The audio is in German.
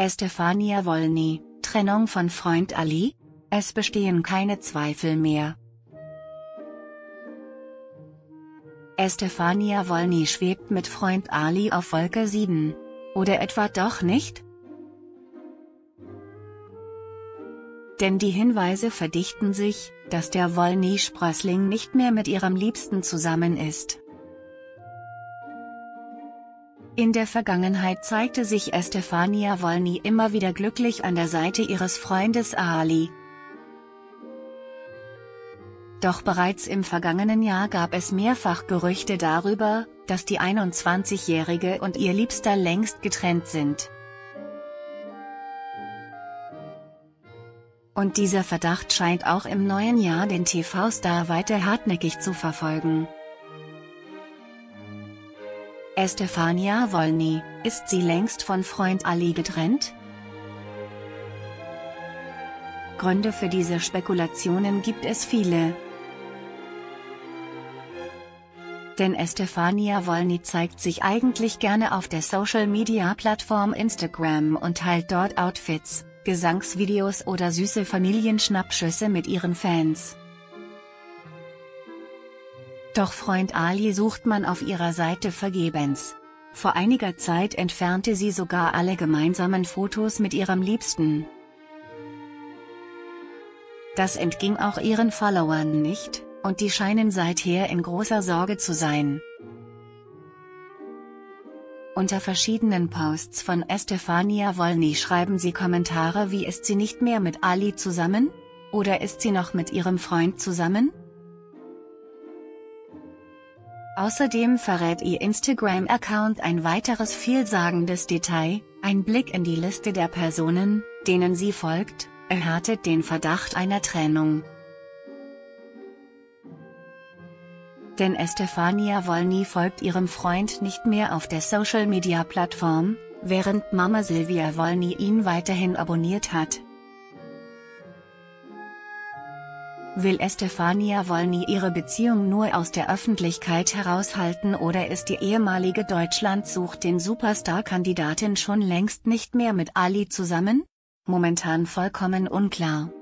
Estefania Wolny, Trennung von Freund Ali? Es bestehen keine Zweifel mehr. Estefania Wolny schwebt mit Freund Ali auf Wolke 7. Oder etwa doch nicht? Denn die Hinweise verdichten sich, dass der Wolny-Sprössling nicht mehr mit ihrem Liebsten zusammen ist. In der Vergangenheit zeigte sich Estefania Wolny immer wieder glücklich an der Seite ihres Freundes Ali. Doch bereits im vergangenen Jahr gab es mehrfach Gerüchte darüber, dass die 21-Jährige und ihr Liebster längst getrennt sind. Und dieser Verdacht scheint auch im neuen Jahr den TV-Star weiter hartnäckig zu verfolgen. Estefania Wolny, ist sie längst von Freund Ali getrennt? Gründe für diese Spekulationen gibt es viele. Denn Estefania Wolny zeigt sich eigentlich gerne auf der Social-Media-Plattform Instagram und teilt dort Outfits, Gesangsvideos oder süße Familienschnappschüsse mit ihren Fans. Doch Freund Ali sucht man auf ihrer Seite vergebens. Vor einiger Zeit entfernte sie sogar alle gemeinsamen Fotos mit ihrem Liebsten. Das entging auch ihren Followern nicht, und die scheinen seither in großer Sorge zu sein. Unter verschiedenen Posts von Estefania Wolny schreiben sie Kommentare wie ist sie nicht mehr mit Ali zusammen? Oder ist sie noch mit ihrem Freund zusammen? Außerdem verrät ihr Instagram-Account ein weiteres vielsagendes Detail, ein Blick in die Liste der Personen, denen sie folgt, erhärtet den Verdacht einer Trennung. Denn Estefania Wolny folgt ihrem Freund nicht mehr auf der Social-Media-Plattform, während Mama Silvia Wolny ihn weiterhin abonniert hat. Will Estefania Wolny ihre Beziehung nur aus der Öffentlichkeit heraushalten oder ist die ehemalige Deutschland sucht den Superstar-Kandidatin schon längst nicht mehr mit Ali zusammen? Momentan vollkommen unklar.